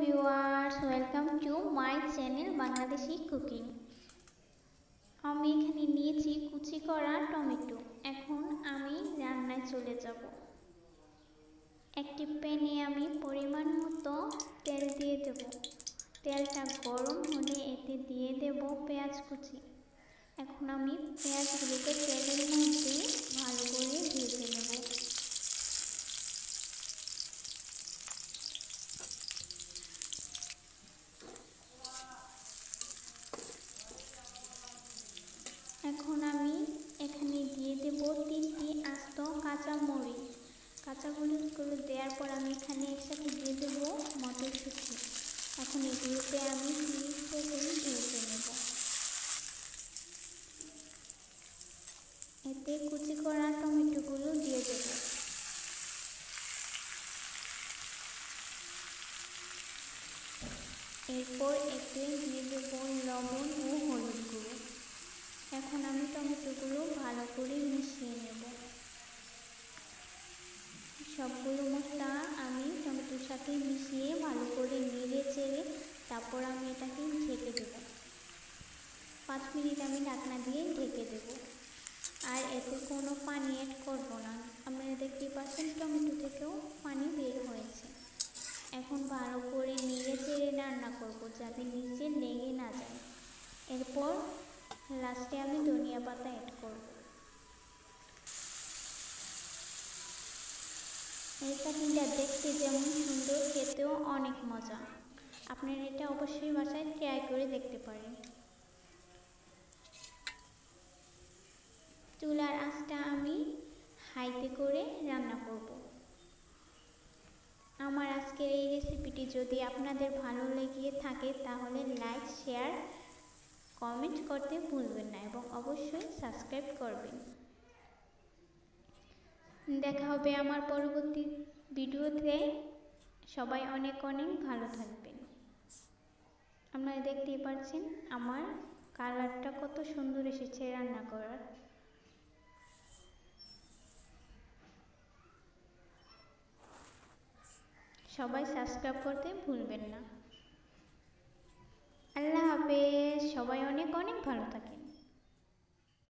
Viewers welcome to my channel Bangladeshi cooking আমি এখানে নিয়েছি কুচি করা টমেটো। এখন আমি রান্নায় চলে যাব। একটি প্যানে আমি পরিমাণ মতো তেল দিয়ে দেব। তেলটা গরম হলে এতে দিয়ে দেব পেঁয়াজ কুচি। এখন আমি পেঁয়াজগুলোকে তেলের মধ্যে ভালো করে ভেজে নেব এখন আমি এখানে দিয়ে দেব তিনটি আস্ত কাঁচা মরিচ। কাঁচা মরিচগুলো দেওয়ার পর আমি এখানে একসাথে দিয়ে দেব মটরশুঁটি। এখন এগুলোতে আমি ভেজে নেব। এতে কুচি করা টমেটোগুলো দিয়ে দেব। এরপর এতে দিয়ে দেব লবণ ও এখন আমি টমেটোগুলো ভালো করে মিশিয়ে নেব। সবগুলো মশলা আমি টমেটোর সাথে মিশিয়ে ভালো করে নেড়ে চেড়ে তারপর আমি এটাকে ঢেকে দেব। পাঁচ মিনিট আমি ঢাকনা দিয়ে ঢেকে দেব। আর এতে কোনো পানি অ্যাড করব না। আপনারা দেখতেই পাচ্ছেন টমেটো থেকেও পানি বের হয়েছে। এখন ভালো করে নেড়ে চেড়ে রান্না করব যাতে নিচে লেগে না যায় এরপর লাস্টে আমি ধনিয়া পাতা অ্যাড করব। এই চাটনিটা দেখতে যেমন সুন্দর, খেতেও অনেক মজা। আপনারা এটা অবশ্যই বাসায় ট্রাই করে দেখতে পারেন। চুলার আঁচটা আমি হাইতে করে রান্না করব। আমার আজকের এই রেসিপিটি যদি আপনাদের ভালো লেগে থাকে, তাহলে লাইক কমেন্ট করতে ভুলবেন না এবং অবশ্যই সাবস্ক্রাইব করবেন। দেখা হবে আমার পরবর্তী ভিডিওতে। সবাই অনেক অনেক ভালো থাকবেন। আপনারা দেখতেই পাচ্ছেন আমার কালারটা কত সুন্দর এসেছে রান্না করার। সবাই সাবস্ক্রাইব করতে ভুলবেন না। অনেক অনেক ভালো থাকে